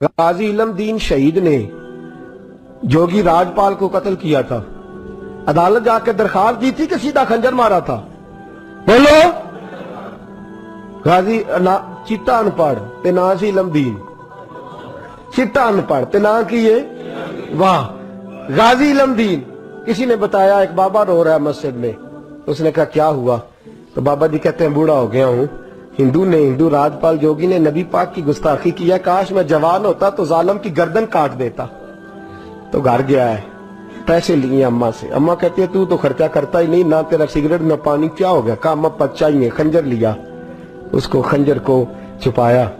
गाजी इलम दीन शहीद ने जोगी राजपाल को कत्ल किया था अदालत जाके दरखास्त दी थी कि सीधा खंजर मारा था बोलो गाजी ना चिट्टा अनपढ़ ते ना सी इलम दीन चिट्टा अनपढ़ ते ना की ये वाह गाजी इलम दीन किसी ने बताया, एक बाबा रो रहा है मस्जिद में। उसने कहा, क्या हुआ? तो बाबा जी कहते हैं, बूढ़ा हो गया हूँ। हिंदू ने, हिंदू राजपाल जोगी ने नबी पाक की गुस्ताखी किया काश मैं जवान होता तो जालम की गर्दन काट देता। तो घर गया है। पैसे लिए अम्मा से। अम्मा कहती है, तू तो खर्चा करता ही नहीं, ना तेरा सिगरेट, ना पानी। क्या हो गया? कहा बच्चा ही है। खंजर लिया। उसको खंजर को छुपाया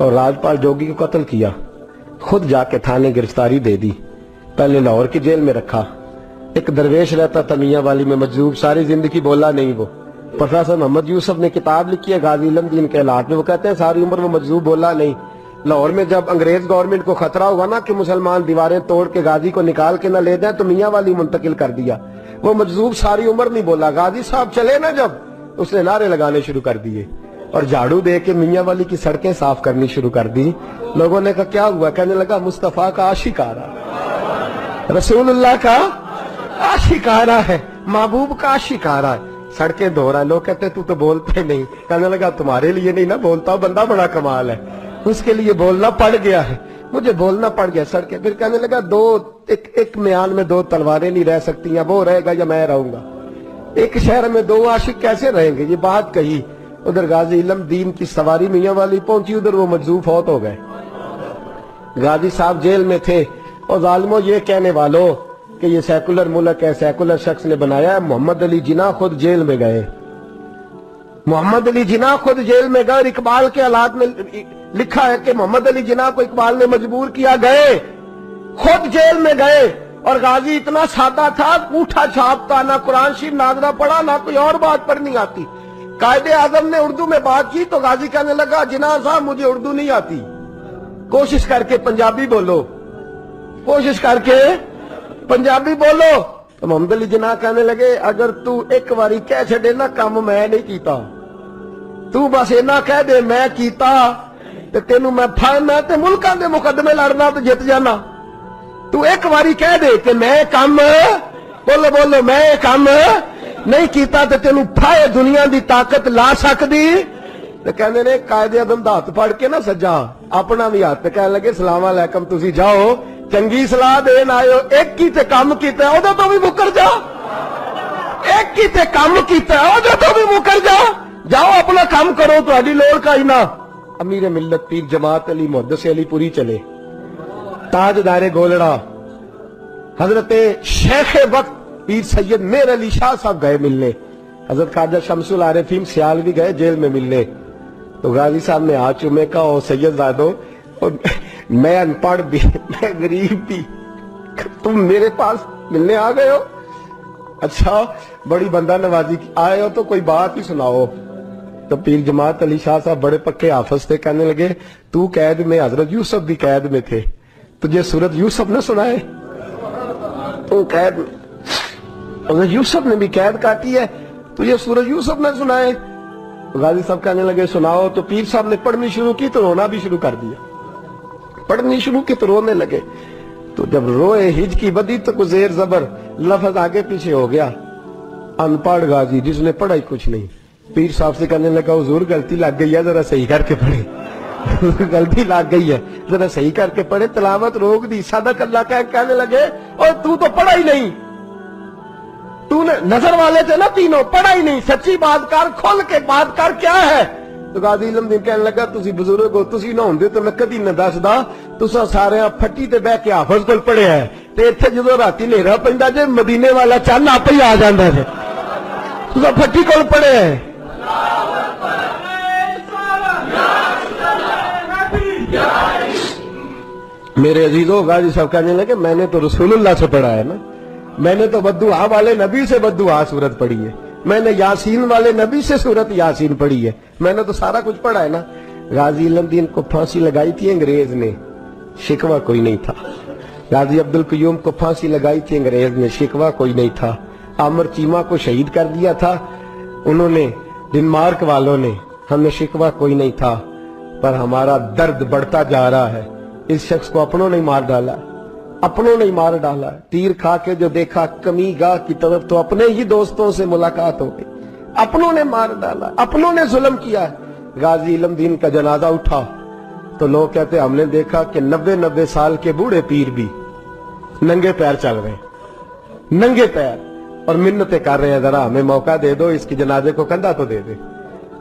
और राजपाल जोगी को कत्ल किया। खुद जाके थाने गिरफ्तारी दे दी। पहले लाहौर की जेल में रखा। एक दरवेश रहता था मियाँ वाली में मजदूर सारी ज़िंदगी बोला नहीं वो। प्रोफेसर मोहम्मद यूसुफ ने किताब लिखी है, गाजी इलम दीन के हालात में। वो कहते हैं, सारी उम्र वो मजदूर बोला नहीं। लाहौर में जब अंग्रेज़ गवर्नमेंट को खतरा हुआ ना कि मुसलमान दीवारें तोड़ के गाजी को निकाल के ना ले जाए तो मियाँ वाली मुंतकिल कर दिया। वो मजदूर सारी उम्र नहीं बोला। गाजी साहब चले ना जब, उसने नारे लगाने शुरू कर दिए और झाड़ू दे के मियाँ वाली की सड़कें साफ़ करनी शुरू कर दी। लोगों ने कहा, क्या हुआ? कहने लगा, मुस्तफ़ा का आशिक आ रहा रसूलुल्लाह का रहा है, महबूब का रहा है। सड़कें है लोग कहते तू तो बोलता नहीं। कहने लगा, तुम्हारे लिए नहीं ना, बोलता बंदा बड़ा कमाल है। उसके लिए बोलना पड़ गया है। मुझे बोलना पड़ गया सड़कें। फिर कहने लगा, दो, एक एक म्यान में दो तलवारें नहीं रह सकती या वो रहेगा या मैं रहूँगा? एक शहर में दो आशिक कैसे रहेंगे? ये बात कही। उधर गाजी इलम दीन की सवारी मियाँ वाली पहुँची, उधर वो मजदूर फौत हो गए। गाजी साहब जेल में थे। और जालमो, ये कहने वालों कि ये सेकुलर मुल्क है सेकुलर शख्स ने बनाया मोहम्मद अली जिना खुद जेल में गए। मोहम्मद अली जिना खुद जेल में गए और इकबाल के हालात में लिखा है कि मोहम्मद अली जिना को इकबाल ने मजबूर किया गए। खुद जेल में गए और गाजी इतना सादा था पूठा छापता, ना कुरान शरीफ नाजरा पढ़ा, ना कोई और बात पढ़नी आती। कायदे आज़म ने उर्दू में बात की तो गाजी कहने लगा, जिना साहब, मुझे उर्दू नहीं आती। कोशिश करके पंजाबी बोलो। कोशिश करके ਪੰਜਾਬੀ ਬੋਲੋ। ਇਮਾਮ ਅਲੀ ਜਨਾਹ ਕਹਿੰਦੇ ਲਗੇ, ਅਗਰ ਤੂੰ ਇੱਕ ਵਾਰੀ ਕਹਿ ਛੱਡੇ ਨਾ ਕੰਮ ਮੈਂ ਨਹੀਂ ਕੀਤਾ। ਤੂੰ ਬਸ ਇਹਨਾਂ ਕਹਿ ਦੇ, ਮੈਂ ਕੀਤਾ। ਤੇ ਤੈਨੂੰ ਮੈਂ ਫੜਨਾ ਤੇ ਮੁਲਕਾਂ ਦੇ ਮੁਕੱਦਮੇ ਲੜਨਾ ਤੇ ਜਿੱਤ ਜਾਣਾ ਤੂੰ ਇੱਕ ਵਾਰੀ ਕਹਿ ਦੇ ਕਿ ਮੈਂ ਕੰਮ, ਬੋਲੋ ਬੋਲੋ, ਮੈਂ ਇਹ ਕੰਮ ਨਹੀਂ ਕੀਤਾ ਤੇ ਤੈਨੂੰ ਫਾਇ ਦੁਨੀਆ ਦੀ ਤਾਕਤ ਲਾ ਸਕਦੀ। ਤੇ ਕਹਿੰਦੇ ਨੇ ਕਾਇਦੇ ਅਦਮ ਦਾ ਹੱਥ ਫੜ ਕੇ ਨਾ ਸੱਜਾ। ਆਪਣਾ ਵੀ ਹੱਥ ਕਹਿਣ ਲੱਗੇ, ਸਲਾਮ ਅਲੈਕਮ, ਤੁਸੀਂ ਜਾਓ। ਚੰਗੀ ਸਲਾਹ ਦੇਣ ਆਇਓ ਇੱਕ ਹੀ ਤੇ ਕੰਮ ਕੀਤਾ ਉਹਦੇ ਤੋਂ ਵੀ ਮੁੱਕਰ ਜਾ ਇੱਕ ਹੀ ਤੇ ਕੰਮ ਕੀਤਾ ਉਹਦੇ ਤੋਂ ਵੀ ਮੁੱਕਰ ਜਾ ਜਾਓ ਆਪਣਾ ਕੰਮ ਕਰੋ ਤੁਹਾਡੀ ਲੋੜ ਕਾਈ ਨਾ ਅਮੀਰ ਮਿਲਤ ਪੀਰ ਜਮਾਤ ਅਲੀ ਮੁਹੱਦਸ ਅਲੀ पूरी चले ताजदार गोलड़ा हजरत शेख वक्त पीर सैयद मेर अली शाह साहब गए मिलने हजरत खाजा शमसुल आरिफीन सियाल भी गए जेल में मिलने तो गाजी साहब ने हाथ चूमे का और सैयद जादो और मैं अनपढ़ भी, मैं गरीब भी। तुम मेरे पास मिलने आ गए हो? अच्छा बड़ी बंदा नवाजी की आए हो तो कोई बात ही सुनाओ। तो पीर जमात अली शाह साहब बड़े पक्के हाफज थे कहने लगे, तू कैद में, हज़रत यूसुफ भी कैद में थे। तुझे सूरत यूसुफ ने सुनाए? तू कैद हज़रत यूसुफ ने भी कैद काटी है। तुझे सूरज यूसुफ ने सुनाए? गाजी साहब कहने लगे, सुनाओ। तो पीर साहब ने पढ़नी शुरू की तो रोना भी शुरू कर दिया। पढ़नी शुरू की तो रोने लगे। तो जब रोए, हिज की बदी तो कुछ जेर जबर, लफज आगे पीछे हो गया। अनपढ़ गाजी, जिसने पढ़ा ही कुछ नहीं। पीर साहब से कहने लगा, हुजूर, गलती लग गई है, जरा सही करके पढ़े। गलती लग गई है, जरा सही करके पढ़े, तलावत रोक दी सादा कल्ला कह कहने लगे, और तू तो पढ़ा ही नहीं। तूने नज़र वाले थे ना तीनों पढ़ा ही नहीं। सच्ची बात कर खोल के बात कर क्या है? तो गाजी इलम दिन कहने लगा ਤੁਸੀਂ ਬਜ਼ੁਰਗ ਹੋ ਤੁਸੀਂ ਨਾ ਹੁੰਦੇ ਤਾਂ ਮੈਂ ਕਦੀ ਨਾ ਦੱਸਦਾ ਤੁਸੀਂ ਸਾਰਿਆਂ ਫੱਟੀ ਤੇ ਬਹਿ ਕੇ ਹਾਫਜ਼ ਕੋਲ ਪੜਿਆ ਹੈ ਤੇ ਇੱਥੇ ਜਦੋਂ ਰਾਤੀ ਹਨੇਰਾ ਪੈਂਦਾ ਜੇ ਮਦੀਨੇ ਵਾਲਾ ਚੰਨ ਆਪੇ ਹੀ ਆ ਜਾਂਦਾ ਹੈ ਤੁਸੀਂ ਫੱਟੀ ਕੋਲ ਪੜਿਆ ਹੈ मेरे अजीजों गाजी साहब कहने लगे मैंने तो रसूलुल्लाह से पढ़ा है ना मैंने तो बद्दुआ वाले नबी से बद्दुआ सूरत पढ़ी है मैंने यासीन वाले नबी से सूरत यासीन पढ़ी है। मैंने तो सारा कुछ पढ़ा है ना। गाजी इलमदीन को फांसी लगाई थी अंग्रेज़ ने। शिकवा कोई नहीं था। गाजी अब्दुल कयूम को फांसी लगाई थी अंग्रेज़ ने। शिकवा कोई नहीं था। आमर चीमा को शहीद कर दिया था। उन्होंने, डेनमार्क वालों ने, हमें शिकवा कोई नहीं था। पर हमारा दर्द बढ़ता जा रहा है। इस शख्स को अपनों ने मार डाला। अपनों ने मार डाला तीर खा के जो देखा कमी गाह की तरफ़ तो अपने ही दोस्तों से मुलाकात हो गई। अपनों ने मार डाला, अपनों ने जुल्म किया गाजी इलमदीन का जनाजा उठा तो लोग कहते, हमने देखा कि नब्बे नब्बे साल के बूढ़े पीर भी नंगे पैर चल रहे नंगे पैर। और मिन्नतें कर रहे हैं, जरा हमें मौका दे दो, इसकी जनाजे को कंधा तो दे दे।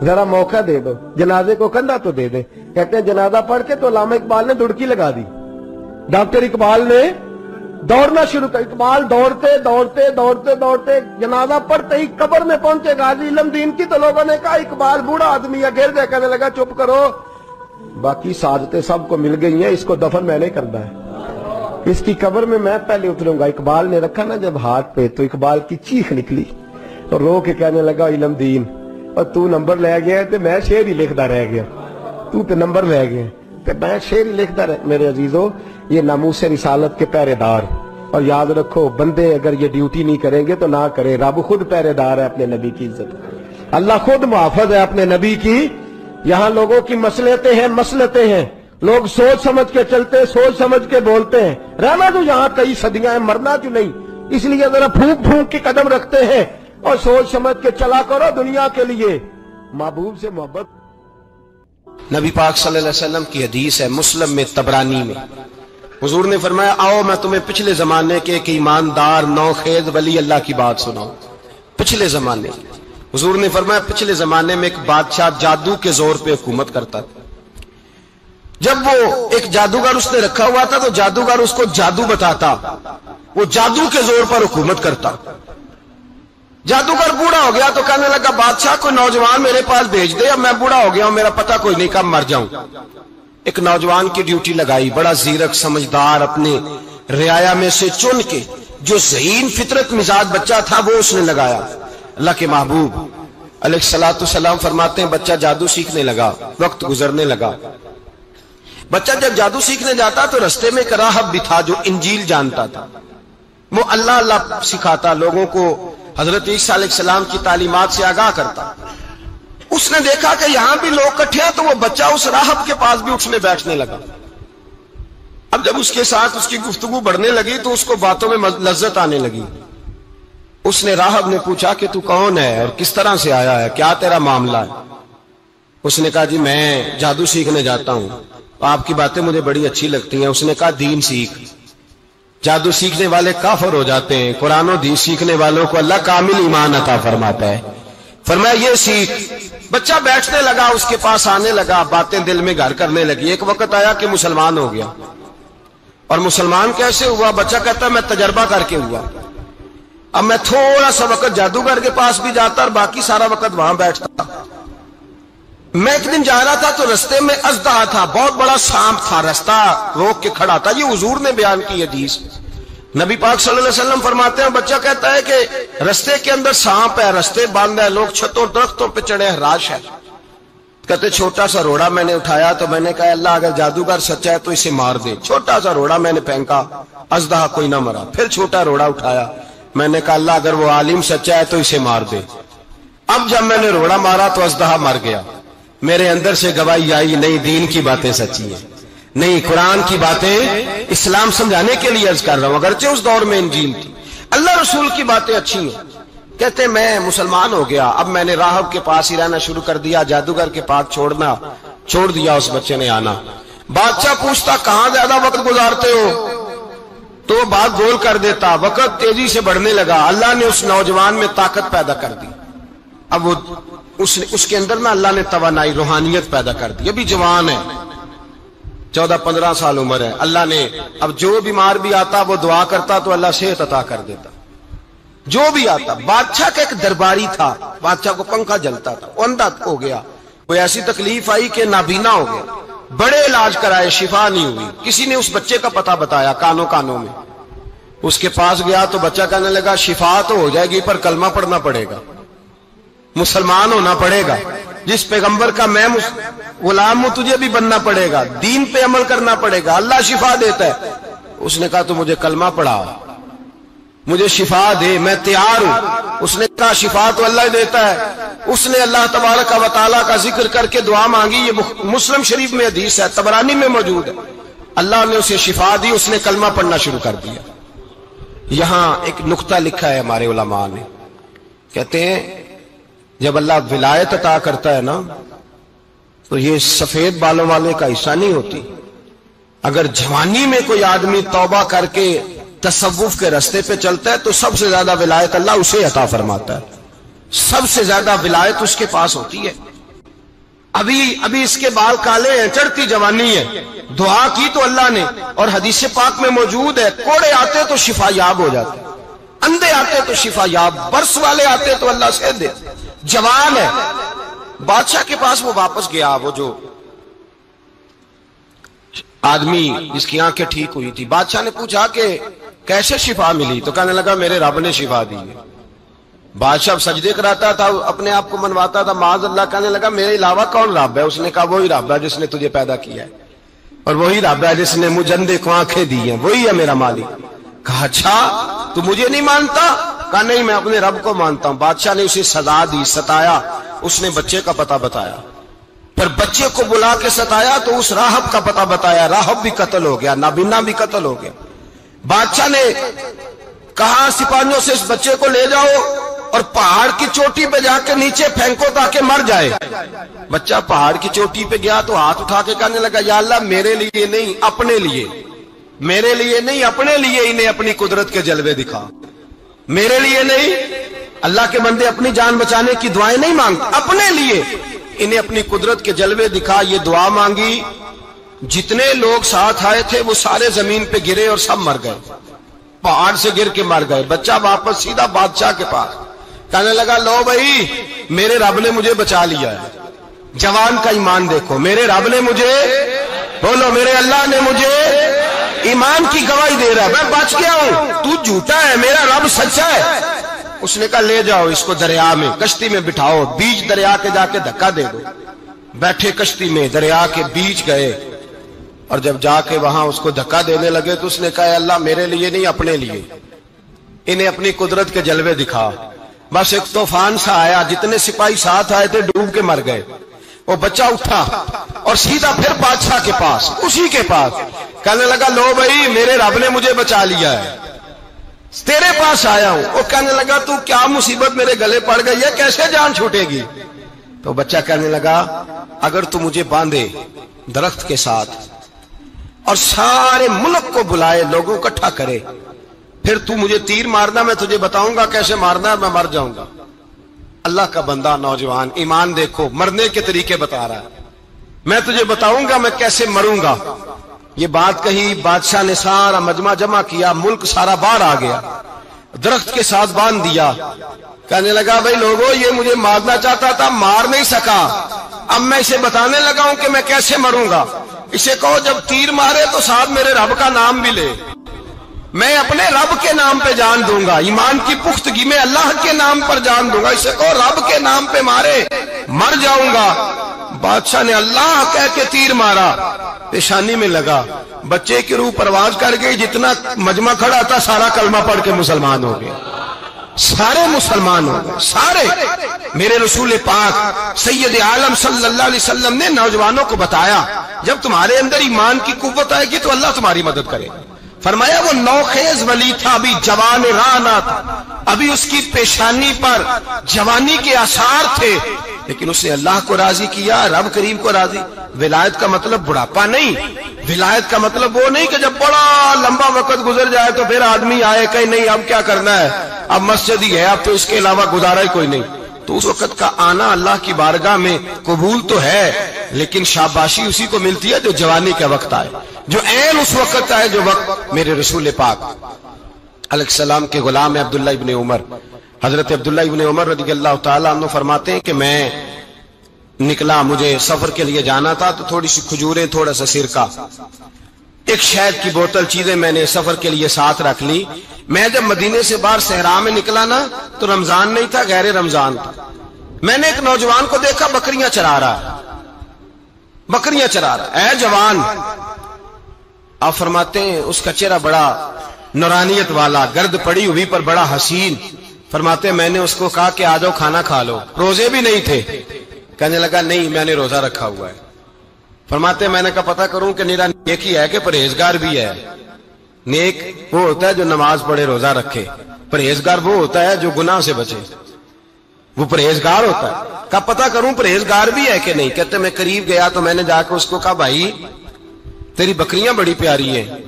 जरा मौका दे दो, जनाजे को कंधा तो दे दे। कहते हैं, जनाजा पढ़ के तो लामा इकबाल ने दुड़की लगा दी। डॉक्टर इकबाल ने दौड़ना शुरू कर इकबाल दौड़ते दौड़ते दौड़ते दौड़ते, जनाजा पढ़ते ही कब्र में पहुँचे। गाजी इलम दीन की तो लोगों ने कहा, इकबाल, बूढ़ा आदमी है गिर जाए कहने लगा, चुप करो। बाकी साजते सबको मिल गई हैं, इसको दफन मैंने करना है। इसकी कब्र में मैं पहले उतरूँगा। इकबाल ने रखा ना जब हाथ पे तो इकबाल की चीख निकली तो रो के कहने लगा इलम दीन और तू नंबर ले गया तो मैं शेर ही लिखता रह गया। तू तो नंबर ले गया तो मैं शेर ही लिखता रह, मेरे अजीजो ये नामूस रिसालत के पहरेदार। और याद रखो, बंदे अगर ये ड्यूटी नहीं करेंगे तो ना करें। रब खुद पहरेदार है अपने नबी की इज़्ज़त अल्लाह खुद मुहाफज है अपने नबी की। यहाँ लोगों की मसलते हैं मसलते हैं। लोग सोच समझ के चलते, सोच समझ के बोलते हैं। रहना तो यहाँ कई सदियाँ हैं, मरना तो नहीं? इसलिए जरा फूक फूक के कदम रखते हैं और सोच समझ के चला करो दुनिया के लिए। महबूब से मोहब्बत। नबी पाक सल्लल्लाहु अलैहि वसल्लम की हदीस है मुस्लिम में तबरानी में। हुजूर ने फरमाया, आओ, मैं तुम्हें पिछले जमाने के एक ईमानदार, नौखेज वली अल्लाह की बात सुनाऊं। पिछले जमाने। हुजूर ने फरमाया, पिछले जमाने में एक बादशाह जादू के ज़ोर पे हुकूमत करता था। जब वो एक जादूगर उसने रखा हुआ था तो जादूगर उसको जादू बताता। वो जादू के ज़ोर पर हुकूमत करता। जादूगर बूढ़ा हो गया तो कहने लगा, बादशाह कोई नौजवान मेरे पास भेज दे, अब मैं बूढ़ा हो गया हूँ, मेरा पता कोई नहीं, कब मर जाऊँ। एक नौजवान की ड्यूटी लगाई। बड़ा जीरक, समझदार, अपने रियाया में से चुन के जो जहीन फितरत मिजाज बच्चा था, वो उसने लगाया। अल्लाह के महबूब सलाम फरमाते हैं, बच्चा जादू सीखने लगा, वक्त गुजरने लगा। बच्चा जब जादू सीखने जाता तो रस्ते में कराहब भी था जो इंजील जानता था। वो अल्लाह अल्लाह सिखाता, लोगों को हज़रत ईसा सलाम की तालीमत से आगाह करता। उसने देखा कि यहाँ भी लोग इकट्ठे हैं तो वो बच्चा उस राहब के पास भी उठने बैठने लगा। अब जब उसके साथ उसकी गुफ्तगु बढ़ने लगी तो उसको बातों में लज्जत आने लगी। उसने राहब ने पूछा कि तू कौन है और किस तरह से आया है, क्या तेरा मामला है? उसने कहा, जी, मैं जादू सीखने जाता हूँ। आपकी बातें मुझे बड़ी अच्छी लगती हैं। उसने कहा, दीन सीख। जादू सीखने वाले काफर हो जाते हैं। कुरानो दीन सीखने वालों को अल्लाह कामिल ईमान अता फरमाता है। फरमाया, ये सीख बच्चा बैठने लगा, उसके पास आने लगा, बातें दिल में घर करने लगी। एक वक्त आया कि मुसलमान हो गया। और मुसलमान कैसे हुआ? बच्चा कहता है मैं तजर्बा करके हुआ। अब मैं थोड़ा सा वक्त जादूगर के पास भी जाता और बाकी सारा वक्त वहाँ बैठता। मैं एक दिन जा रहा था तो रस्ते में अजदहा था, बहुत बड़ा सांप था, रास्ता रोक के खड़ा था। ये हजूर ने बयान की हदीस। नबी पाक सल्लल्लाहु अलैहि वसल्लम फरमाते हैं, बच्चा कहता है कि रस्ते के अंदर सांप है, रस्ते बंद है, लोग छतों, दरख्तों पे चढ़े हराश है। कहते, छोटा सा रोड़ा मैंने उठाया तो मैंने कहा, अल्लाह, अगर जादूगर सच्चा है तो इसे मार दे। छोटा सा रोड़ा मैंने फेंका अजदा कोई ना मरा। फिर छोटा रोड़ा उठाया। मैंने कहा, अल्लाह, अगर वो आलिम सच्चा है तो इसे मार दे। अब जब मैंने रोड़ा मारा तो अजदा मर गया। मेरे अंदर से गवाही आई, नहीं, दीन की बातें सच्ची है। नहीं कुरान की बातें इस्लाम समझाने के लिए अर्ज़ कर रहा हूँ, अगरचे उस दौर में इंजील थी। अल्लाह रसूल की बातें अच्छी हैं। कहते मैं मुसलमान हो गया, अब मैंने राहब के पास ही रहना शुरू कर दिया, जादूगर के पास छोड़ना, छोड़ दिया उस बच्चे ने आना। बादशाह पूछता, कहाँ ज़्यादा वक्त गुजारते हो? तो बात गोल कर देता, वक्त तेज़ी से बढ़ने लगा। अल्लाह ने उस नौजवान में ताकत पैदा कर दी। अब वो, उसने, उसके अंदर ना अल्लाह ने तवानाई, रूहानियत पैदा कर दी। अभी जवान है। चौदह पंद्रह साल उम्र है। अल्लाह ने, अब जो बीमार भी आता, वो दुआ करता तो अल्लाह सेहत अता कर देता। जो भी आता, बादशाह का एक दरबारी था। बादशाह को पंखा जलता था अंधा हो गया। कोई ऐसी तकलीफ़ आई कि नाबीना हो गया। बड़े इलाज कराए, शिफा नहीं हुई। किसी ने उस बच्चे का पता बताया कानों कानों में। उसके पास गया तो बच्चा कहने लगा, शिफा तो हो जाएगी, पर कलमा पढ़ना पड़ेगा। मुसलमान होना पड़ेगा। जिस पैगंबर का मैं गुलाम हूँ, तुझे भी बनना पड़ेगा, दीन पे अमल करना पड़ेगा, अल्लाह शिफा देता है। उसने कहा तो मुझे कलमा पढ़ा, मुझे शिफा दे, मैं तैयार हूँ। उसने कहा, शिफा तो अल्लाह देता है। उसने अल्लाह तबारक का वाली का ज़िक्र करके दुआ मांगी, ये मुस्लिम शरीफ में हदीस है, तबरानी में मौजूद है। अल्लाह ने उसे शिफा दी, उसने कलमा पढ़ना शुरू कर दिया। यहाँ एक नुकता लिखा है हमारे उलमा ने। कहते हैं जब अल्लाह विलायत अता करता है ना तो ये सफ़ेद बालों वाले का हिस्सा नहीं होती। अगर जवानी में कोई आदमी तौबा करके तसवुफ के रास्ते पे चलता है तो सबसे ज़्यादा विलायत अल्लाह उसे अता फरमाता है। सबसे ज़्यादा विलायत उसके पास होती है। अभी अभी इसके बाल काले हैं, चढ़ती जवानी है। दुआ की तो अल्लाह ने, और हदीस पाक में मौजूद है, कोड़े आते तो शिफा याब हो जाते। अंधे आते तो शिफा याब, बर्स वाले आते तो अल्लाह से दे। जवान है। बादशाह के पास वो वापस गया, वो जो आदमी जिसकी आँखें ठीक हुई थी। बादशाह ने पूछा कि कैसे शिफा मिली? तो कहने लगा, मेरे रब ने शिफा दी बादशाह सजदे कराता था अपने आप को मनवाता था। माज अल्लाह कहने लगा, मेरे अलावा कौन रब है? उसने कहा, वही रब है जिसने तुझे पैदा किया है। और वही रब है जिसने मुझे अंधे को आँखें दी है। वही है मेरा मालिक। कहा अच्छा तू मुझे नहीं मानता? कहा, नहीं, मैं अपने रब को मानता हूँ। बादशाह ने उसे सजा दी, सताया। उसने बच्चे का पता बताया। पर बच्चे को बुला के सताया तो उस राहब का पता बताया। राहब भी कत्ल हो गया नाबिना भी कत्ल हो गया। बादशाह ने कहा, सिपाहियों से इस बच्चे को ले जाओ और पहाड़ की चोटी पे जाकर नीचे फेंको ताकि मर जाए। बच्चा पहाड़ की चोटी पे गया तो हाथ उठा के कहने लगा, या अल्लाह, मेरे लिए नहीं, अपने लिए। मेरे लिए नहीं, अपने लिए इन्हें अपनी कुदरत के जलवे दिखा। मेरे लिए नहीं। अल्लाह के बंदे अपनी जान बचाने की दुआएँ नहीं मांगते अपने लिए। इन्हें अपनी कुदरत के जलवे दिखा, ये दुआ मांगी। जितने लोग साथ आए थे, वो सारे ज़मीन पे गिरे और सब मर गए। पहाड़ से गिर के मर गए। बच्चा वापस सीधा बादशाह के पास। कहने लगा, लो भाई, मेरे रब ने मुझे बचा लिया है। जवान का ईमान देखो। मेरे रब ने मुझे, बोलो, मेरे अल्लाह ने मुझे ईमान की गवाही दे रहा है। मैं बच गया हूँ। तू झूठा है, मेरा रब सच्चा है। उसने कहा, ले जाओ इसको दरिया में, कश्ती में बिठाओ, बीच दरिया के जाके धक्का दे दो। बैठे कश्ती में, दरिया के बीच गए। और जब जाके वहाँ उसको धक्का देने लगे तो उसने कहा अल्लाह, मेरे लिए नहीं, अपने लिए। इन्हें अपनी कुदरत के जलवे दिखा। बस एक तूफ़ान सा आया, जितने सिपाही साथ आए थे, डूब के मर गए। वो बच्चा उठा और सीधा फिर बादशाह के पास, उसी के पास, कहने लगा, लो भाई, मेरे रब ने मुझे बचा लिया है। तेरे पास आया हूँ। वो कहने लगा, तू क्या मुसीबत मेरे गले पड़ गई है? कैसे जान छूटेगी? तो बच्चा कहने लगा, अगर तू मुझे बांधे दरख्त के साथ और सारे मुल्क को बुलाए, लोगों इकट्ठा करे, फिर तू मुझे तीर मारना, मैं तुझे बताऊँगा कैसे मारना है, मैं मर जाऊँगा। अल्लाह का बंदा नौजवान, ईमान देखो, मरने के तरीके बता रहा है। मैं तुझे बताऊँगा, मैं कैसे मरूँगा। ये बात कही, बादशाह ने सारा मजमा जमा किया, मुल्क सारा बाहर आ गया। दरख्त के साथ बाँध दिया। कहने लगा, भाई लोगों, ये मुझे मारना चाहता था, मार नहीं सका। अब मैं इसे बताने लगा हूँ कि मैं कैसे मरूँगा। इसे कहो, जब तीर मारे तो साथ मेरे रब का नाम भी ले। मैं अपने रब के नाम पे जान दूँगा। ईमान की पुख्तगी में अल्लाह के नाम पर जान दूँगा। इसे कहो रब के नाम पे मारे, मर जाऊँगा। बादशाह ने अल्लाह कह के तीर मारा। पेशानी में लगा। बच्चे की रूह परवाज कर गई, जितना मजमा खड़ा था, सारा कलमा पढ़ के मुसलमान हो गया सारे मुसलमान हो गए। सारे। मेरे रसूल पाक, सैयद आलम सल्लल्लाहु अलैहि वसल्लम ने नौजवानों को बताया, जब तुम्हारे अंदर ईमान की कुत आएगी तो अल्लाह तुम्हारी मदद करेगा। फरमाया, वो नौखेज वली था, अभी जवान राना था। अभी उसकी पेशानी पर जवानी के आसार थे। लेकिन उसने अल्लाह को राज़ी किया, रब करीम को राज़ी। विलायत का मतलब बुढ़ापा नहीं। विलायत का मतलब वो नहीं कि जब बड़ा लंबा वक्त गुजर जाए तो फिर आदमी आए कहीं, नहीं, अब क्या करना है? अब मस्जिद ही है, अब तो इसके अलावा गुजारा ही कोई नहीं। तो उस वक्त का आना अल्लाह की बारगाह में कबूल तो है, लेकिन शाबाशी उसी को मिलती है जो जवानी का वक्त आए, जो एन उस वक्त आए जो वक्त मेरे रसूल पाक अलैहिस्सलाम के गुलाम है अब्दुल्ला इबन उमर, हज़रत अब्दुल्ला इबन उमर रज़ी अल्लाह तु फरमाते हैं कि मैं निकला, मुझे सफ़र के लिए जाना था तो थोड़ी सी खजूरें, थोड़ा सा सिरका। एक शहद की बोतल चीज़ें मैंने सफ़र के लिए साथ रख ली। मैं जब मदीने से बाहर सहरा में निकला ना तो रमज़ान नहीं था गहरे रमज़ान था। मैंने एक नौजवान को देखा, बकरियाँ चरा रहा। बकरियाँ चरा रहा। है जवान, आप फरमाते हैं उसका चेहरा बड़ा नौरानियत वाला, गर्द पड़ी हुई पर बड़ा हसीन। फरमाते मैंने उसको कहा कि आ जाओ, खाना खा लो। रोज़े भी नहीं थे। कहने लगा, नहीं, मैंने रोजा रखा हुआ है। फरमाते, मैंने कहा, पता करूँ कि निरा नेक ही है कि परहेजगार भी है? नेक वो होता है जो नमाज़ पढ़े, रोजा रखे। परहेजगार वो होता है जो गुनाह से बचे। वो परहेजगार होता है। कहा, पता करूँ परहेजगार भी है कि नहीं? कहते, मैं करीब गया तो मैंने जाकर उसको कहा, भाई, तेरी बकरियाँ बड़ी प्यारी हैं।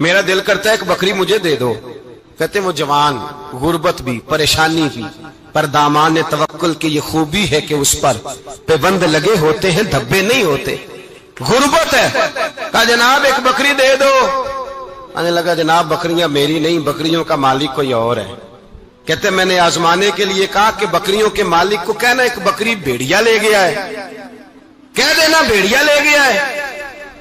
मेरा दिल करता है कि बकरी मुझे दे दो। कहते, वो जवान, गुर्बत भी, परेशानी भी। पर दामान तवक्ल की ये खूबी है कि उस पर पेबंद लगे होते हैं, धब्बे नहीं होते। गुर्बत है। कहा, जनाब, एक बकरी दे दो। आने लगा, जनाब, बकरियाँ मेरी नहीं, बकरियों का मालिक कोई और है। कहते, मैंने आजमाने के लिए कहा कि बकरियों के मालिक को कहना, एक बकरी भेड़िया ले गया है। कह देना, भेड़िया ले गया है।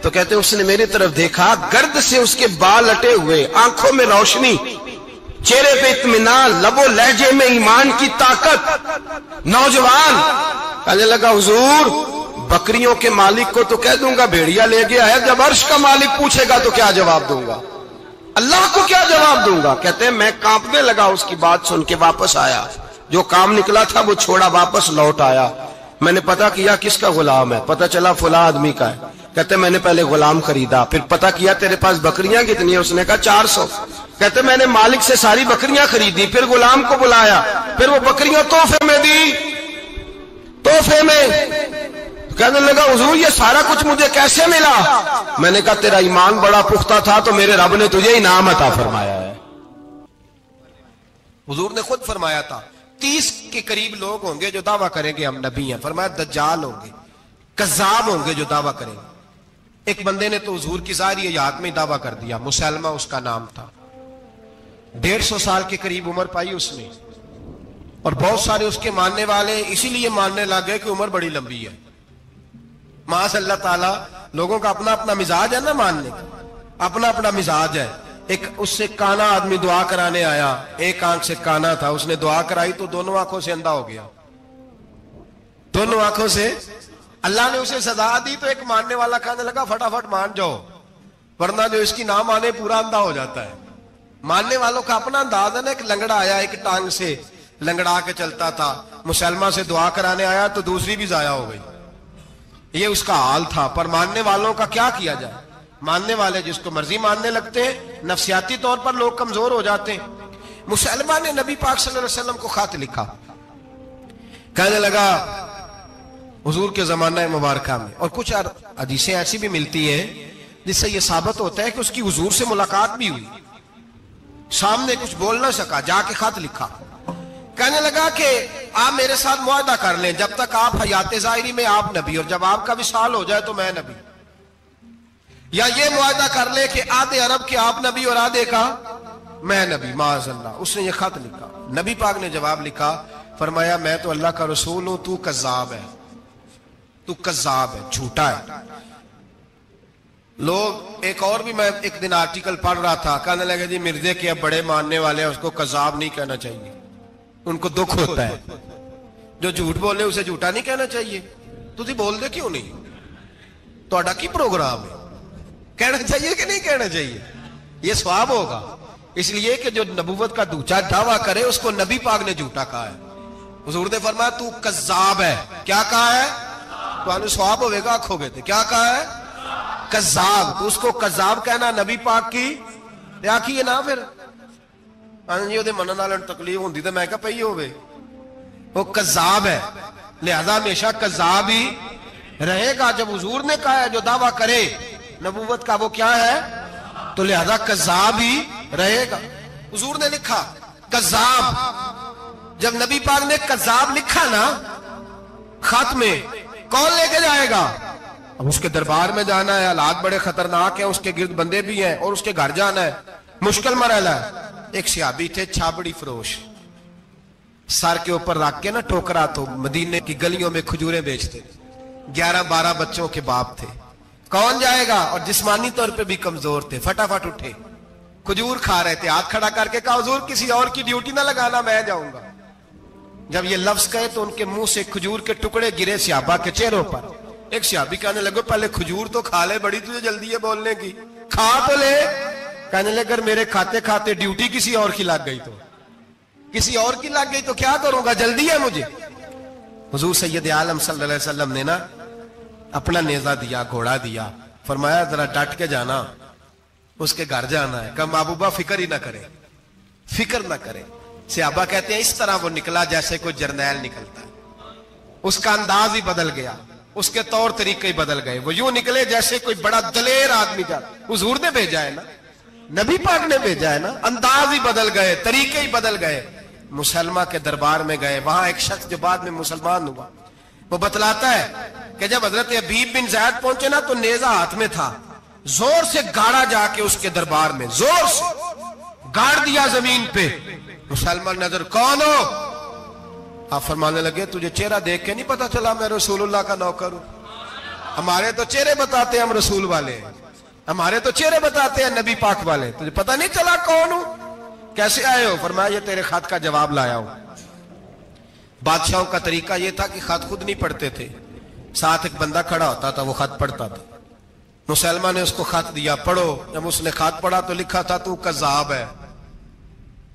तो कहते, उसने मेरी तरफ़ देखा, गर्द से उसके बाल अटे हुए, आँखों में रोशनी। चेहरे पे इतमान लबो लहजे में ईमान की ताकत। नौजवान, कहने लगा, हुजूर, बकरियों के मालिक को तो कह दूँगा, भेड़िया ले गया है, जब अर्श का मालिक पूछेगा तो क्या जवाब दूँगा? अल्लाह को क्या जवाब दूँगा? कहते हैं, मैं कांपने लगा, उसकी बात सुन के वापस आया। जो काम निकला था, वो छोड़ा, वापस लौट आया। मैंने पता किया किसका गुलाम है, पता चला, फुला आदमी का है। कहते, मैंने पहले गुलाम खरीदा, फिर पता किया तेरे पास बकरियाँ कितनी है? उसने कहा, चार सौ. कहते, मैंने मालिक से सारी बकरियाँ खरीदी, फिर गुलाम को बुलाया, फिर वो बकरियाँ तोहफे में दी, तोहफे में। कहने लगा, हजूर, ये सारा कुछ मुझे कैसे मिला? मैंने कहा, तेरा ईमान बड़ा पुख्ता था तो मेरे रब ने तुझे इनाम अता फरमाया है। हजूर ने खुद फरमाया था, तीस के करीब लोग होंगे जो दावा करेंगे, हम नबी हैं। फरमाया, दज्जाल होंगे, कजाब होंगे जो दावा करेंगे। एक बंदे ने तो हजूर की सारी याद में दावा कर दिया, मुसलमा उसका नाम था। डेढ़ सौ साल के करीब उम्र पाई उसने। और बहुत सारे उसके मानने वाले इसीलिए मानने लग गए कि उम्र बड़ी लंबी है। मास अल्लाह ताला, लोगों का अपना अपना मिजाज है ना मानने का? अपना अपना मिजाज है। एक उससे काना आदमी दुआ कराने आया, एक आँख से काना था। उसने दुआ कराई तो दोनों आँखों से अंधा हो गया। दोनों आँखों से अल्लाह ने उसे सजा दी तो एक मानने वाला कहने लगा, फटाफट मान जाओ। वरना जो इसकी ना माने, पूरा अंधा हो जाता है। मानने वालों का अपना अंदाज है ना, एक लंगड़ा आया एक टांग से। लंगड़ा के चलता था। मुसलमा से दुआ कराने आया तो दूसरी भी जाया हो गई। ये उसका हाल था, पर मानने वालों का क्या किया जाए? मानने वाले जिसको मर्ज़ी मानने लगते हैं, नफसियाती तौर पर लोग कमज़ोर हो जाते हैं। मुसलमान ने नबी पाक सल्लल्लाहु अलैहि वसल्लम को खत लिखा। कहने लगा हुजूर के जमाना मुबारक में। और कुछ हदीसें ऐसी भी मिलती हैं, जिससे यह साबित होता है कि उसकी हजूर से मुलाकात भी हुई। सामने कुछ बोल ना सका, जाके खत लिखा। कहने लगा कि आप मेरे साथ मुआदा कर लें, जब तक आप हयात जाहिरी में आप नबी, और जब आपका विशाल हो जाए तो मैं नबी। या ये मुआदा कर ले कि आधे अरब के आप नबी और आधे का मैं नबी माजल्ला उसने ये खत लिखा। नबी पाक ने जवाब लिखा, फरमाया, मैं तो अल्लाह का रसूल हूँ, तू कजाब है। तू कजाब है, झूठा है। लोग, एक और भी मैं एक दिन आर्टिकल पढ़ रहा था, कहने लगे, जी, मिर्जे के अब बड़े मानने वाले हैं, उसको कजाब नहीं कहना चाहिए। उनको दुख होता है। जो झूठ बोले, उसे झूठा नहीं कहना चाहिए। तुझे बोल दे क्यों नहीं? तो की प्रोग्राम है? कहना चाहिए कि नहीं कहना चाहिए? यह स्वाब होगा। इसलिए कि जो नबूवत का दूचा दावा करे, उसको नबी पाक ने झूठा कहा है। फरमाया, तू कजाब है। क्या कहा है? तो स्वाब होगा आखोगे तो क्या कहा है? कजाब। तो उसको कजाब कहना नबी पाक की। आखी है ना फिर? हाँ जी मन तकलीफ़ होंगी तो मैं क्या पही हो वो कजाब है। लिहाजा हमेशा कजाब ही रहेगा। जब हजूर ने कहा है, जो दावा करे, नबूवत का वो क्या है? तो लिहाजा कजाब ही रहेगा। हजूर ने लिखा, कजाब। जब नबी पाक ने कजाब लिखा ना खत में कौन लेके जाएगा? अब उसके दरबार में जाना है, हालात बड़े खतरनाक है, उसके गिर्द बंदे भी हैं और उसके घर जाना है। मुश्किल मरहला है। एक सियाबी थे, छाबड़ी फरोश। सर के ऊपर रख के ना टोकरा तो मदीने की गलियों में खजूरें बेचते। ग्यारह, बारह बच्चों के बाप थे। कौन जाएगा? और जिस्मानी तौर पे भी कमज़ोर थे। फटाफट उठे। खजूर खा रहे थे। हाथ खड़ा करके कहा, हजूर, किसी और की ड्यूटी ना लगाना, मैं जाऊँगा। जब ये लफ्ज कहे तो उनके मुँह से खजूर के टुकड़े गिरे सियाबा के चेहरों पर। एक सियाबी कहने लगे, पहले खजूर तो खा ले, बड़ी तुझे जल्दी है बोलने की। खा तो ले। कहने लगे, अगर मेरे खाते खाते ड्यूटी किसी और की लग गई तो। किसी और की लग गई तो क्या करूँगा? जल्दी है मुझे। हुजूर सैयद आलम वसल्लम ने ना अपना नेजा दिया, घोड़ा दिया। फरमाया, जरा डट के जाना, उसके घर जाना है। कब महबूबा, फ़िक्र ही ना करे। फ़िक्र ना करे। सियाबा कहते हैं, इस तरह वो निकला जैसे कोई जर्नैल निकलता है। उसका अंदाज ही बदल गया, उसके तौर तरीके ही बदल गए। वो यूँ निकले जैसे कोई बड़ा दलेर आदमी जा, हुजूर ने भेजा है ना? नबी पाक ने भेजा है ना? अंदाज ही बदल गए, तरीके ही बदल गए। मुसलमा के दरबार में गए, वहाँ एक शख्स जो बाद में मुसलमान हुआ, वो बतलाता है कि जब हज़रत अबीब बिन जैद पहुँचे ना तो नेजा हाथ में था। ज़ोर से गाड़ा जाके उसके दरबार में, ज़ोर से, गाड़ दिया ज़मीन पे। मुसलमान नज़र कौन हो? आप फरमाने लगे, तुझे चेहरा देख के नहीं पता चला मैं रसूलुल्लाह का नौकर हूँ। हमारे तो चेहरे बताते हैं हम रसूल वाले। हमारे तो चेहरे बताते हैं नबी पाक वाले। तुझे पता नहीं चला कौन हूँ? कैसे आए हो? फरमाया, ये तेरे खत का जवाब लाया हूँ। बादशाहों का तरीका यह था कि खत खुद नहीं पढ़ते थे। साथ एक बंदा खड़ा होता था, वो खत पढ़ता था। मुसलमान ने उसको खत दिया, पढ़ो। जब उसने खत पढ़ा तो लिखा था, तू कजाब है।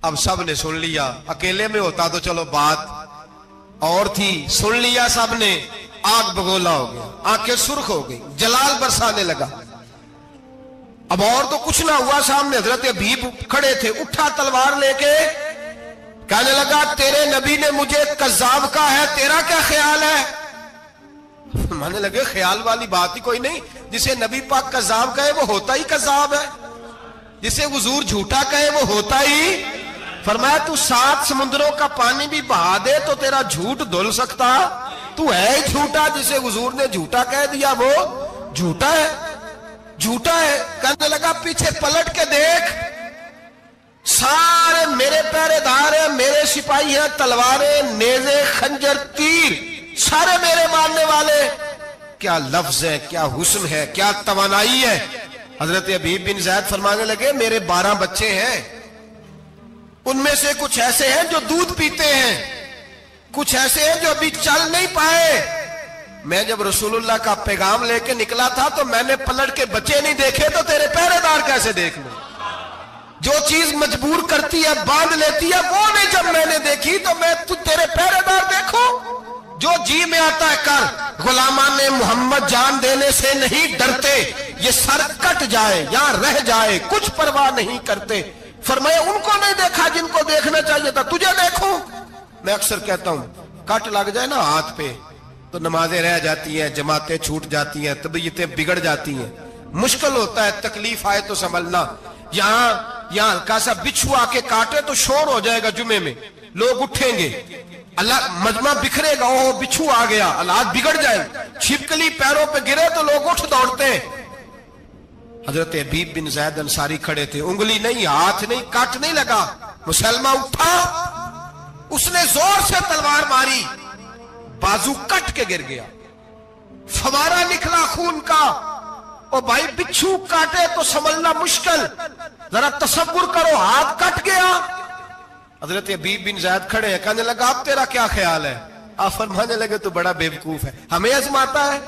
अब सबने सुन लिया। अकेले में होता तो चलो बात। और थी, सुन लिया सबने, आग बगोला हो गया, आँखें सुर्ख हो गई, जलाल बरसाने लगा। अब और तो कुछ ना हुआ सामने, हज़रत अबीब खड़े थे, उठा तलवार लेके, कहने लगा, तेरे नबी ने मुझे कजाब का है, तेरा क्या ख्याल है? माने लगे, ख्याल वाली बात ही कोई नहीं, जिसे नबी पाक कजाब कहे, वो होता ही कजाब है। जिसे हुजूर झूठा कहे, वो होता ही फरमाया तू सात समुद्रों का पानी भी बहा दे तो तेरा झूठ धुल सकता। तू है झूठा जिसे हुजूर ने झूठा कह दिया, वो झूठा है झूठा है। कहने लगा, पीछे पलट के देख, सारे मेरे पहरेदार हैं, मेरे सिपाही हैं, तलवारें, नेजे, खंजर, तीर, सारे मेरे मारने वाले। क्या लफ्ज है, क्या हुस्न है, क्या तवानाई है। हज़रत अबीब बिन जैद फरमाने लगे, मेरे बारह बच्चे हैं उनमें से कुछ ऐसे हैं जो दूध पीते हैं। कुछ ऐसे हैं जो अभी चल नहीं पाए। मैं जब रसूलुल्लाह का पैगाम लेके निकला था तो मैंने पलट के बच्चे नहीं देखे तो तेरे पहरेदार कैसे देख लू? जो चीज़ मजबूर करती है, बाँध लेती है, वो नहीं जब मैंने देखी तो मैं तू तेरे पहरेदार देखो? जो जी में आता है, कर। गुलामा ने मोहम्मद जान देने से नहीं डरते। ये सर कट जाए या रह जाए, कुछ परवाह नहीं करते। फरमाया उनको नहीं देखा जिनको देखना चाहिए था, तुझे देखो? मैं अक्सर कहता हूँ, कट लग जाए ना हाथ पे तो नमाजें रह जाती हैं, जमातें छूट जाती हैं, तबीयतें बिगड़ जाती हैं। मुश्किल होता है, तकलीफ़ आए तो संभलना। यहाँ यहाँ हल्का सा बिच्छू आके काटे तो शोर हो जाएगा जुमे में। लोग उठेंगे। अल्लाह, मजमा बिखरेगा ओ बिच्छू आ गया। हालात बिगड़ जाए। छिपकली पैरों पे गिरे तो लोग उठ दौड़ते हैं। हज़रत अबीब बिन जैद अंसारी खड़े थे। उंगली नहीं, हाथ नहीं, काट नहीं लगा। मुसलमा उठा, उसने ज़ोर से तलवार मारी, बाजू कट के गिर गया। फवारा निकला खून का, और भाई बिच्छू काटे तो समझना मुश्किल। जरा तस्वुर करो, हाथ कट गया। हज़रत अबीब बिन जैद खड़े हैं, कहने लगा आप तेरा क्या ख्याल है? आप फरमाने लगे तो बड़ा बेवकूफ़ है। हमें आजमाता है।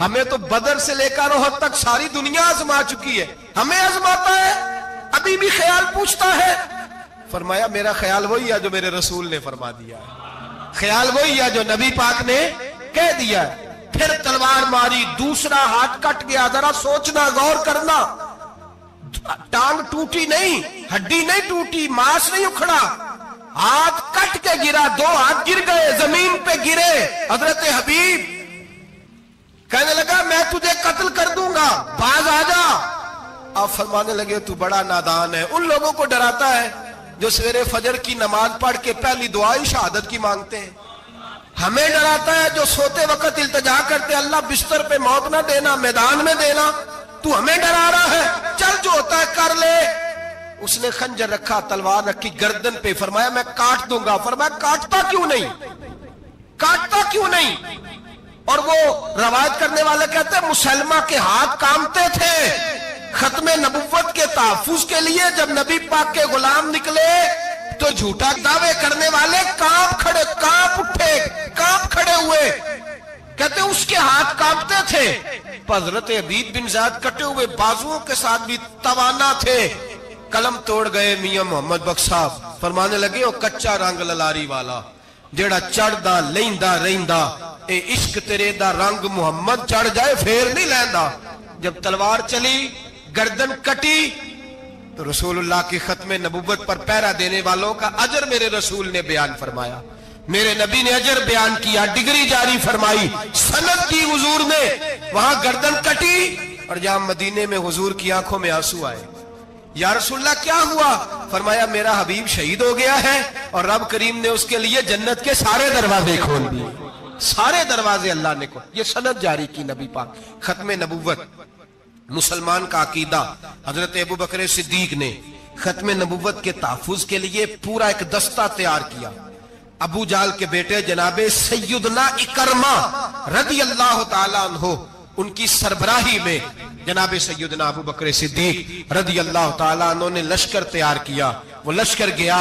हमें तो बदर से लेकर रोहत तक सारी दुनिया आजमा चुकी है। हमें आजमाता है, अभी भी ख्याल पूछता है। फरमाया, मेरा ख्याल वही है जो मेरे रसूल ने फरमा दिया है। ख्याल वही है जो नबी पाक ने कह दिया है। फिर तलवार मारी, दूसरा हाथ कट गया, जरा सोचना, गौर करना। टांग टूटी नहीं, हड्डी नहीं टूटी, मांस नहीं उखड़ा। हाथ कट के गिरा, दो हाथ गिर गए, ज़मीन पे गिरे। हज़रत हबीब कहने लगा, मैं तुझे कत्ल कर दूँगा। बाज आ जा। आप फरमाने लगे, तू बड़ा नादान है। उन लोगों को डराता है जो सवेरे फजर की नमाज़ पढ़ के पहली दुआ ही शहादत की मांगते हैं। हमें डराता है जो सोते वक्त इल्तजा करते, अल्लाह बिस्तर पे मौत ना देना, मैदान में देना। तू हमें डरा रहा है। चल जो होता है कर ले। उसने खंजर रखा, तलवार रखी, गर्दन पे फरमाया, मैं काट दूँगा। फरमाया, काटता क्यों नहीं? काटता क्यों नहीं? और वो रवायत करने वाले कहते हैं, मुसलमा के हाथ कामते थे। खत्म नबुवत के तहफुज के लिए जब नबी पाक के गुलाम निकले तो झूठा दावे करने वाले काँप खड़े, काँप उठे, काँप खड़े हुए। कहते उसके हाथ कांपते थे। हज़रत अबीद बिन जाद कटे हुए बाजुओं के साथ भी तवाना थे। कलम तोड़ गए मियाँ मोहम्मद बख्श फरमाने लगे वो कच्चा रंग ललारी वाला, जेड़ा चढ़दा, लेंदा, रेंदा इश्क तेरे दा रंग मुहम्मद चढ़ जाए, फेर नहीं लैंदा। जब तलवार चली, गर्दन कटी तो रसूलुल्लाह की खत्म नबूवत पर पहरा देने वालों का अजर मेरे रसूल ने बयान फरमाया। मेरे नबी ने अजर बयान किया, डिग्री जारी फरमाई, सनत की हुजूर ने वहाँ गर्दन कटी, और जहाँ मदीने में हुजूर की आँखों में आँसू आए। या रसुल्ला क्या हुआ? फरमाया, मेरा हबीब शहीद हो गया है, और रब करीम ने उसके लिए जन्नत के सारे दरवाजे खोल दिए। सारे दरवाजे अल्लाह ने खोल। ये सनत जारी की नबी पाक। खत्म नबूवत। मुसलमान का अकीदा, हज़रत अबू बकर सिद्दीक ने खत्म नबूवत के तहफुज के लिए पूरा एक दस्ता तैयार किया। अबू जाल के बेटे जनाबे सैदना इकरमा रदी अल्लाह तहो उनकी सरबराही में जनाब सैदना अबू बकर सिद्दीक रदी अल्लाह तला ने लश्कर तैयार किया। वो लश्कर गया।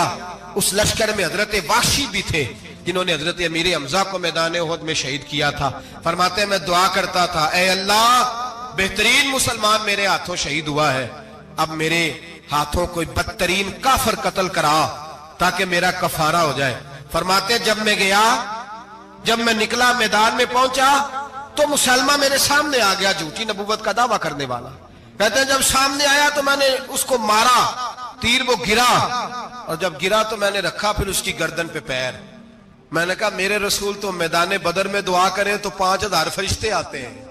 उस लश्कर में हज़रत वाशी भी थे, जिन्होंने हज़रत अमीर हमजा को मैदान उहद में शहीद किया था। फरमाते, मैं दुआ करता था, ए अल्लाह, बेहतरीन मुसलमान मेरे हाथों शहीद हुआ है। अब मेरे हाथों कोई बदतरीन काफर कत्ल करा, ताकि मेरा कफारा हो जाए। फरमाते, जब मैं गया, जब मैं निकला, मैदान में पहुँचा तो मुसलमा मेरे सामने आ गया, झूठी नबूवत का दावा करने वाला। कहते हैं, जब सामने आया तो मैंने उसको मारा तीर वो गिरा और जब गिरा तो मैंने रखा फिर उसकी गर्दन पे पैर। मैंने कहा, मेरे रसूल तो मैदान बदर में दुआ करें तो पाँच हज़ार फरिश्ते आते हैं।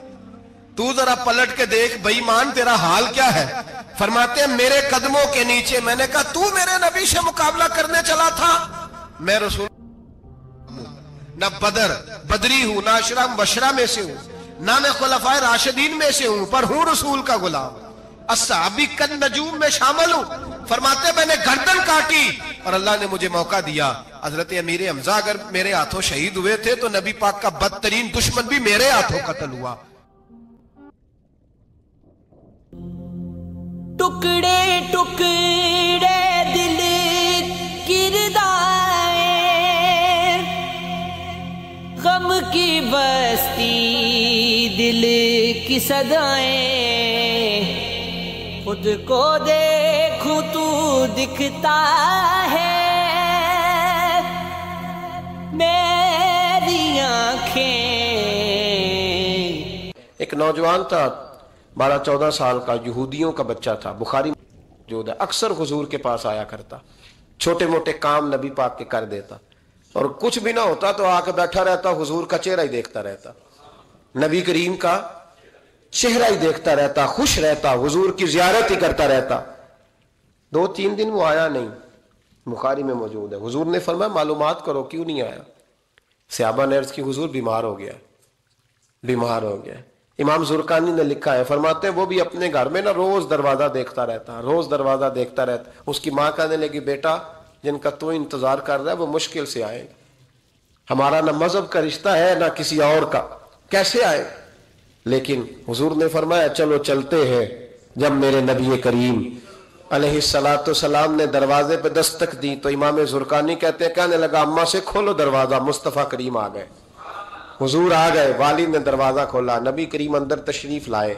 तू जरा पलट के देख, बेईमान, तेरा हाल क्या है? फरमाते हैं, मेरे कदमों के नीचे। मैंने कहा, तू मेरे नबी से मुकाबला करने चला था। मैं रसूल न बदर, बदरी हूँ, ना अशरम बशरा में से हूँ, ना मैं खुलफाए राशिदीन में से हूँ, पर हूँ रसूल का गुलाम। असाबी कन नजूम में शामिल हूँ। फरमाते, मैंने गर्दन काटी और अल्लाह ने मुझे मौका दिया। हज़रत अमीर हमजा, अगर मेरे हाथों शहीद हुए थे तो नबी पाक का बदतरीन दुश्मन भी मेरे हाथों कत्ल हुआ। टुकड़े टुकड़े दिल किरदाए गम की बस्ती दिल की सदाएँ, खुद को तू दिखता है। मेरी आँखें। एक नौजवान था, बारह चौदह साल का, यहूदियों का बच्चा था, बुखारी जो अक्सर हुजूर के पास आया करता। छोटे मोटे काम नबी पाक के कर देता। और कुछ भी ना होता तो आके बैठा रहता, हुजूर का चेहरा ही देखता रहता। नबी करीम का चेहरा ही देखता रहता, खुश रहता, हुजूर की जियारत ही करता रहता। दो तीन दिन वो आया नहीं। बुखारी में मौजूद है। हुजूर ने फरमाया मालूम करो, क्यों नहीं आया? सियाबा नर्स की हुजूर, बीमार हो गया। बीमार हो गया। इमाम जुरकानी ने लिखा है, फरमाते वो भी अपने घर में ना रोज दरवाज़ा देखता रहता, रोज दरवाज़ा देखता रहता। उसकी माँ कहने लगी, बेटा, जिनका तू इंतज़ार कर रहा है, वो मुश्किल से आए। हमारा ना मज़हब का रिश्ता है, ना किसी और का। कैसे आए? लेकिन हुजूर ने फरमाया, चलो चलते हैं, जब मेरे नबी करीम सलाम ने दरवाजे पे दस्तक दी तो इमाम जुरकानी कहते हैं, कहने लगा, अम्मा से खोलो दरवाज़ा, मुस्तफ़ा करीम आ गए। हुजूर आ गए, वालिद ने दरवाज़ा खोला, नबी करीम अंदर तशरीफ़ लाए।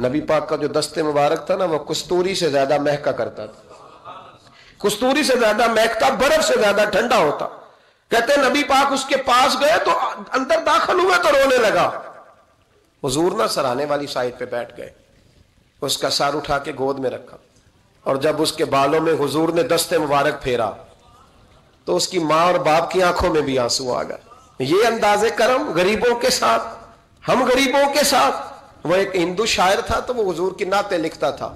नबी पाक का जो दस्ते मुबारक था ना, वो कस्तूरी से ज़्यादा महका करता था। कस्तूरी से ज़्यादा महकता, बर्फ़ से ज़्यादा ठंडा होता। कहते नबी पाक उसके पास गए तो अंदर दाखिल हुए तो रोने लगा। हजूर ना सराने वाली साइड पे बैठ गए, उसका सर उठा के गोद में रखा। और जब उसके बालों में हुजूर ने दस्ते मुबारक फेरा तो उसकी माँ और बाप की आँखों में भी आँसू आ गए। ये अंदाजे करम गरीबों के साथ, हम गरीबों के साथ। वो एक हिंदू शायर था तो वो हुजूर की नाते लिखता था।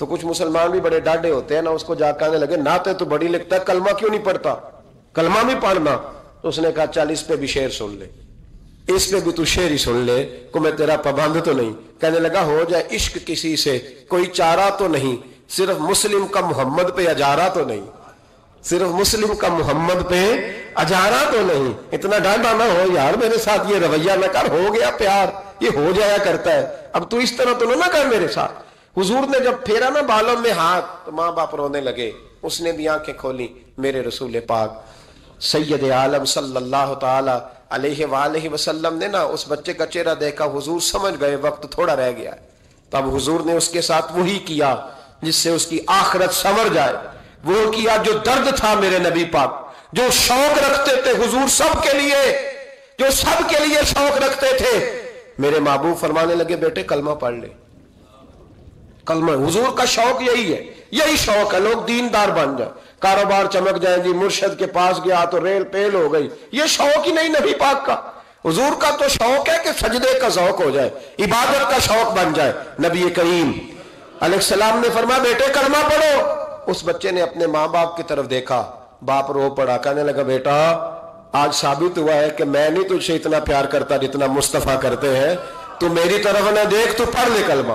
तो कुछ मुसलमान भी बड़े डाडे होते हैं ना, उसको जाकर लगे, नाते तो बड़ी लिखता है, कलमा क्यों नहीं पढ़ता? कलमा भी पढ़ना। तो उसने कहा, चल, इस पे भी शेर सुन ले। इस पे भी तू शेर ही सुन ले, को मैं तेरा पाबंद तो नहीं। कहने लगा, हो जाए, इश्क किसी से, कोई चारा तो नहीं। सिर्फ़ मुस्लिम का मोहम्मद पे अजारा तो नहीं। सिर्फ़ मुस्लिम का मोहम्मद पे अजारा तो नहीं। इतना डांडा ना हो यार, मेरे साथ ये रवैया न कर, हो गया प्यार। ये हो जाया करता है। अब तू इस तरह तो ना कर मेरे साथ। हुजूर ने जब फेरा ना बालों में हाथ तो माँ बाप रोने लगे। उसने भी आँखें खोली, मेरे रसूल पाक। सैयद आलम सल्लल्लाहु अलैहि वसल्लम ने ना उस बच्चे का चेहरा देखा। हुजूर समझ गए, वक्त थोड़ा रह गया। तब हुजूर ने उसके साथ वही किया। जिससे उसकी आखरत संवर जाए। वो किया जो दर्द था मेरे नबी पाक, जो शौक रखते थे हुजूर सब के लिए, जो सब के लिए शौक रखते थे। मेरे महबूब फरमाने लगे, बेटे, कलमा पढ़ ले। कलमा, हुजूर का शौक यही है। यही शौक है, लोग दीनदार बन जाए। कारोबार चमक जाए जी, मुर्शद के पास गया तो रेल पेल हो गई। ये शौक ही नहीं नबी पाक का। हुजूर का तो शौक है कि सजदे का शौक हो जाए, इबादत का शौक बन जाए। नबी करीम अलैहिस्सलाम ने फरमाया, बेटे कलमा पढ़ो। उस बच्चे ने अपने माँ बाप की तरफ़ देखा। बाप रो पड़ा, कहने लगा, बेटा, आज साबित हुआ है कि मैं नहीं तुझसे इतना प्यार करता जितना मुस्तफ़ा करते हैं। तू मेरी तरफ़ ना देख, तू पढ़ ले कलमा।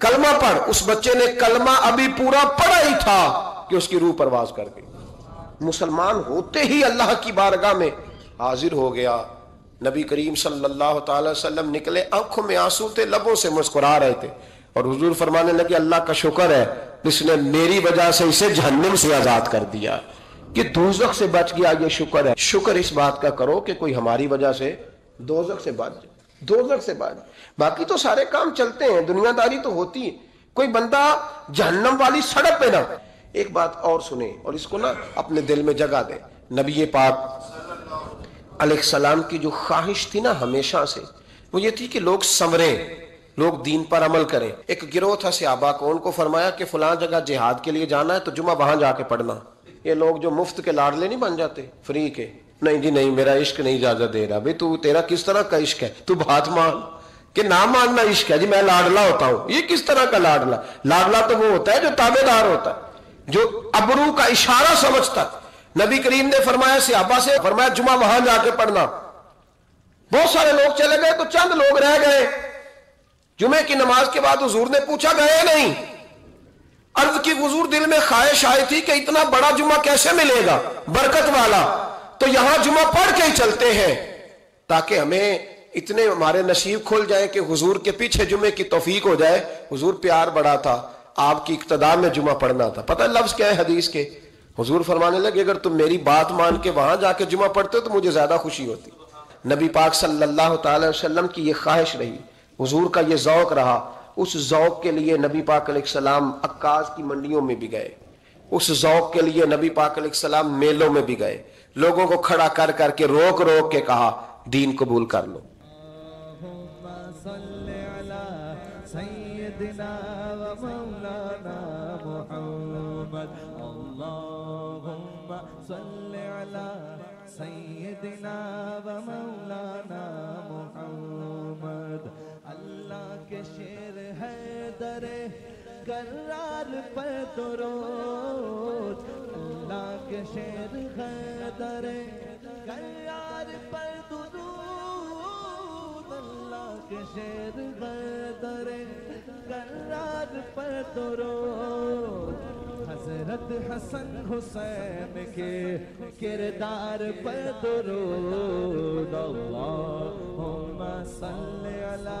कलमा पढ़। उस बच्चे ने कलमा अभी पूरा पढ़ा ही था कि उसकी रूह परवाज कर गई। मुसलमान होते ही अल्लाह की बारगाह में हाजिर हो गया। नबी करीम सल्लल्लाहु अलैहि वसल्लम निकले, आँखों में आँसू थे, लबों से मुस्कुरा रहे थे। और हुजूर फरमाने लगे, अल्लाह का शुक्र है जिसने मेरी वजह से इसे जहन्नुम से आज़ाद कर दिया। कि दोजक से बच गया, ये शुक्र है। शुक्र इस बात का करो कि कोई हमारी वजह से दोजक से बच दोजक से बच बाकी तो सारे काम चलते हैं, दुनियादारी तो होती है। कोई बंदा जहन्नम वाली सड़क पे ना, एक बात और सुने और इसको ना अपने दिल में जगा दे। नबी पाक सलाम की जो ख्वाहिश थी ना, हमेशा से, वो ये थी कि लोग संवरे। लोग दीन पर अमल करें। एक गिरोह था सियाबा को, उनको फरमाया कि फलां जगह जिहाद के लिए जाना है तो जुमा वहाँ जाके पढ़ना। ये लोग जो मुफ़्त के लाडले नहीं बन जाते, फ्री के। नहीं जी, नहीं, मेरा इश्क नहीं इजाज़त दे रहा। भाई तू, तेरा किस तरह का इश्क है? तू बात मान। कि ना मानना इश्क है। जी, मैं लाडला होता हूँ। ये किस तरह का लाडला? लाडला तो वो होता है जो ताबेदार होता है, जो अबरू का इशारा समझता नबी करीम ने फरमाया, सियाबा से फरमाया जुमा वहाँ जाके पढ़ना। बहुत सारे लोग चले गए तो चंद लोग रह गए। जुमे की नमाज़ के बाद हजूर ने पूछा, गए नहीं? अर्ज़ की हजूर दिल में ख्वाहिश आई थी कि इतना बड़ा जुमा कैसे मिलेगा? बरकत वाला। तो यहाँ जुमा पढ़ के ही चलते हैं, ताकि हमें इतने हमारे नसीब खुल जाए कि हुजूर के पीछे जुमे की तोफीक हो जाए। हुजूर प्यार बड़ा था, आपकी इकतदा में जुमा पढ़ना था। पता लफ्ज क्या है हदीस के? हुजूर फरमाने लगे, अगर तुम मेरी बात मान के वहाँ जाके जुमा पढ़ते हो तो मुझे ज़्यादा खुशी होती। नबी पाक सल्लल्लाहु वसल्लम की यह ख्वाहिश रही। हुजूर का यह जौक रहा, उस जौक के लिए नबी पाक सलाम अक्काज की मंडियों में भी गए। उस जौक के लिए नबी पाक सलाम मेलों में भी गए। लोगों को खड़ा कर करके रोक रोक के कहा, दीन कबूल कर लो। सैयदना व करार पर दुरूद अल्लाह के शेर हैदर करार पर दुरूद अल्लाह के शेर हैदर करार पर दुरूद हज़रत हसन हुसैन के किरदार पर दुरूद अल्लाहुम्मा सल्ली अला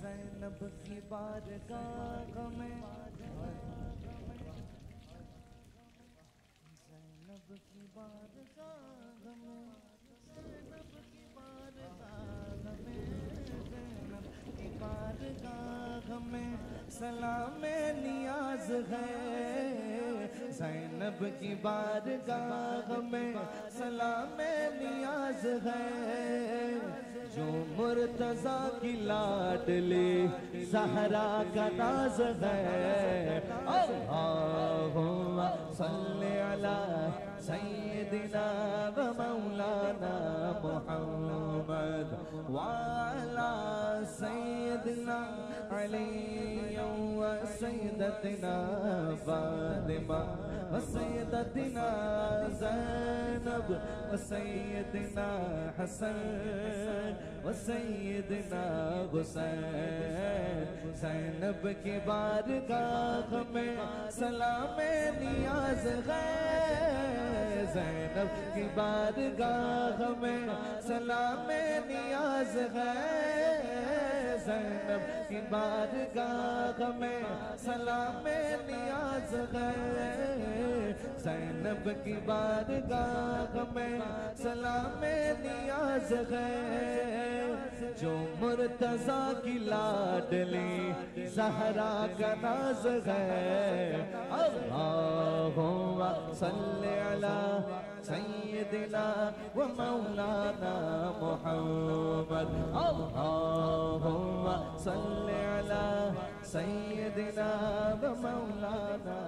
जैनब की बारगाह में जैनब की बारगाह में जैनब की बारगाह में जैनब की बारगाह में सलाम नियाज है जैनब की बारगाह में सलाम नियाज है। जो मुर्तजा की लाडले सहरा का नाज है। सल्ले अला व मौलाना मुहम्मद वाला अली। व सैयदतना फातिमा व सैयदना जैनब व सैयदना हसन व सैयदना हुसैन जैनब की बारगाह में सलाम नियाज है जैनब की बारगाह में सलाम नियाज है जैनब की बारगाह में सलाम नियाज है। जैनब की बारगाह में सलाम नियाज है। जो मुर्तजा की लाडली सहरा का नाज है। अल्लाहुम्मा सल्ली व मौलाना मुहम्मद। अल्लाहुम्मा सल्ली व मौलाना